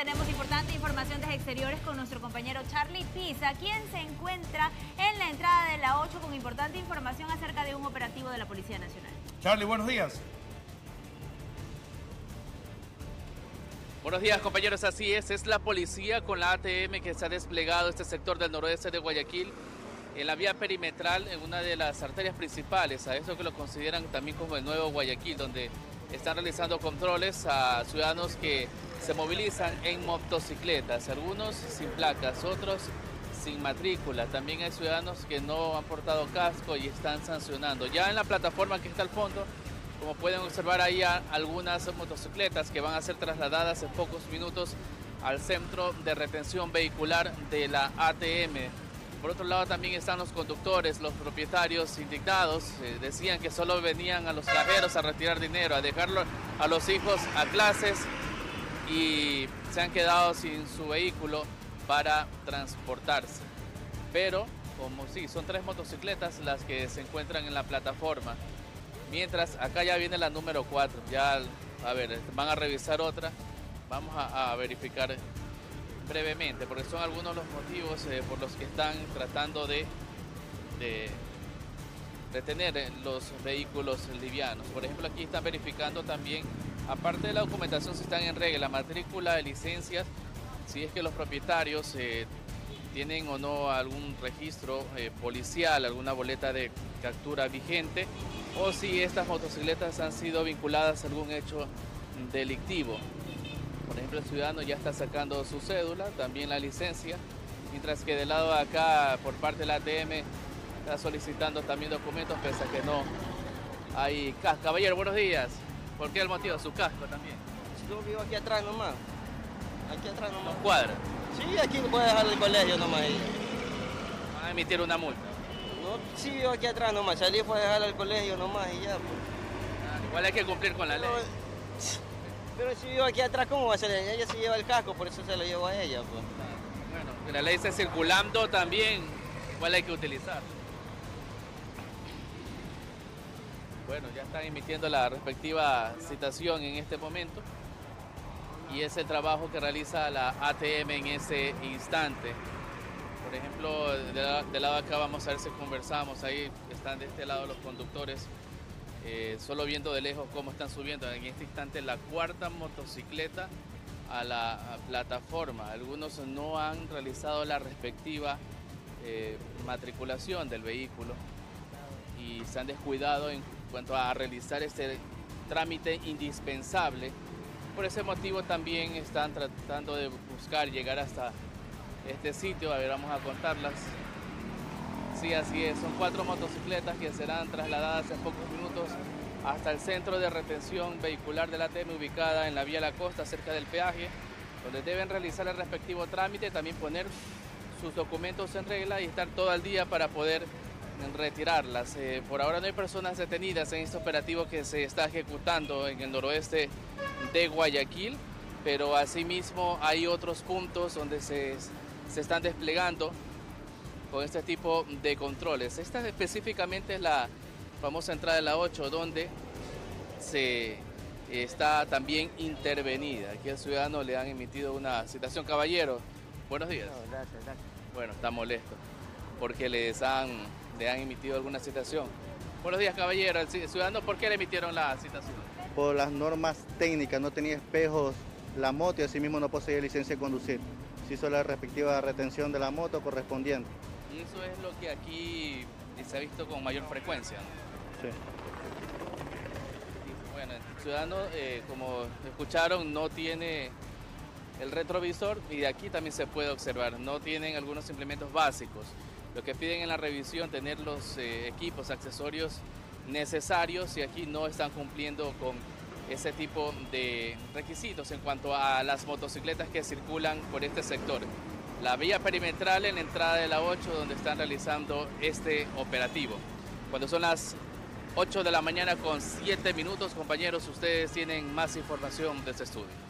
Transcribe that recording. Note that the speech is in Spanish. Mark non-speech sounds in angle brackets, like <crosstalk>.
Tenemos importante información desde exteriores con nuestro compañero Charlie Pisa, quien se encuentra en la entrada de la 8 con importante información acerca de un operativo de la Policía Nacional. Charlie, buenos días. Buenos días compañeros, así es, es la policía con la ATM que se ha desplegado este sector del noroeste de Guayaquil en la vía perimetral en una de las arterias principales, a eso que lo consideran también como el nuevo Guayaquil, donde están realizando controles a ciudadanos que se movilizan en motocicletas, algunos sin placas, otros sin matrícula. También hay ciudadanos que no han portado casco y están sancionando. Ya en la plataforma que está al fondo, como pueden observar ahí algunas motocicletas que van a ser trasladadas en pocos minutos al centro de retención vehicular de la ATM. Por otro lado también están los conductores, los propietarios indignados. Eh, decían que solo venían a los cajeros a retirar dinero, a dejarlo a los hijos a clases y se han quedado sin su vehículo para transportarse. Pero, como sí, son tres motocicletas las que se encuentran en la plataforma. Mientras, acá ya viene la número 4. Ya, a ver, van a revisar otra. Vamos a, verificar brevemente, porque son algunos los motivos eh, por los que están tratando de, de retener los vehículos livianos. Por ejemplo, aquí están verificando también Aparte de la documentación, si están en regla, matrícula de licencias, si es que los propietarios eh, tienen o no algún registro eh, policial, alguna boleta de captura vigente, o si estas motocicletas han sido vinculadas a algún hecho delictivo. Por ejemplo, el ciudadano ya está sacando su cédula, también la licencia, mientras que del lado de acá, por parte de la ATM, está solicitando también documentos, pese a que no hay... Caballero, buenos días. ¿Por qué el motivo? Su casco también. Yo vivo aquí atrás nomás. Aquí atrás nomás. ¿Un cuadra? Sí, aquí puede dejar el colegio nomás. Ahí. ¿Van a emitir una multa? No, sí, vivo aquí atrás nomás. Salí fue a dejar el colegio nomás y ya. Pues. Ah, igual hay que cumplir con la ley. <laughs> Pero si vivo aquí atrás, ¿cómo va a ser? Ella se lleva el casco, por eso se lo llevo a ella. Pues. Bueno, la ley está circulando también, igual hay que utilizar. Bueno, ya están emitiendo la respectiva citación en este momento y es el trabajo que realiza la ATM en ese instante. Por ejemplo, del lado de acá vamos a ver si conversamos, ahí están de este lado los conductores, eh, solo viendo de lejos cómo están subiendo en este instante la cuarta motocicleta a la plataforma. Algunos no han realizado la respectiva eh, matriculación del vehículo y se han descuidado en cuanto a realizar este trámite indispensable. Por ese motivo también están tratando de buscar llegar hasta este sitio. A ver, vamos a contarlas. Sí, así es. Son cuatro motocicletas que serán trasladadas en pocos minutos hasta el centro de retención vehicular de la ATM ubicada en la vía La Costa, cerca del peaje, donde deben realizar el respectivo trámite, también poner sus documentos en regla y estar todo el día para poder retirarlas. Eh, por ahora no hay personas detenidas en este operativo que se está ejecutando en el noroeste de Guayaquil, pero asimismo hay otros puntos donde se, se están desplegando con este tipo de controles. Esta específicamente es la famosa entrada de la 8, donde se está también intervenida. Aquí al ciudadano le han emitido una citación. Caballero, buenos días. Bueno, está molesto porque les han le han emitido alguna citación. Buenos días, caballero. El ciudadano, ¿por qué le emitieron la citación? Por las normas técnicas, no tenía espejos la moto y asimismo no poseía licencia de conducir. Se hizo la respectiva retención de la moto correspondiente. Y eso es lo que aquí se ha visto con mayor frecuencia. Sí. bueno, el ciudadano, eh, como escucharon, no tiene el retrovisor y de aquí también se puede observar, no tienen algunos implementos básicos. Lo que piden en la revisión, tener los eh, equipos, accesorios necesarios y aquí no están cumpliendo con ese tipo de requisitos en cuanto a las motocicletas que circulan por este sector. La vía perimetral en la entrada de la 8 donde están realizando este operativo. Cuando son las 8 de la mañana con 7 minutos, compañeros, ustedes tienen más información de este estudio.